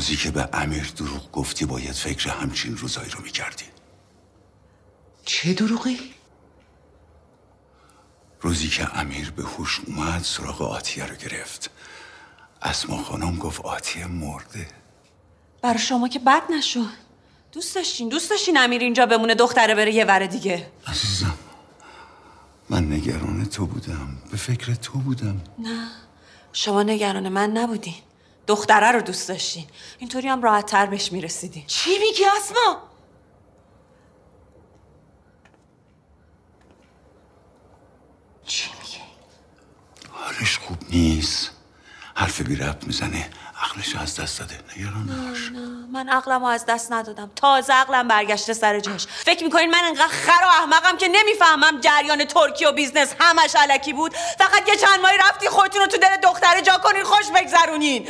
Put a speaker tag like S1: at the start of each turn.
S1: روزی که به امیر دروغ گفتی باید فکر همچین روزایی رو می‌کردی.
S2: چه دروغی؟
S1: روزی که امیر به هوش اومد سراغ آتیه رو گرفت. اسما خانم گفت آتیه مرده.
S3: برای شما که بد نشد. دوست داشتین دوست داشتین امیر اینجا بمونه دختره بره یه ور دیگه.
S1: عزیزم من نگران تو بودم. به فکر تو بودم.
S3: نه شما نگران من نبودین. دختره رو دوست داشتین. اینطوری هم راحت تر بهش می‌رسیدین.
S2: چی میگی اسما؟ چی میگی؟
S1: حالش خوب نیست. حرف بی ربط می‌زنه. عقلش از دست داده. نگران نباش.
S3: نه. من عقلم از دست ندادم. تازه عقلم برگشته سر جاش. فکر می‌کنین من انقدر خر و احمقم که نمی‌فهمم جریان ترکیه و business همش الکی بود. فقط یه چند ماهی رفتی خودتون رو تو دل دختره جا کنین خوش بگذرونین.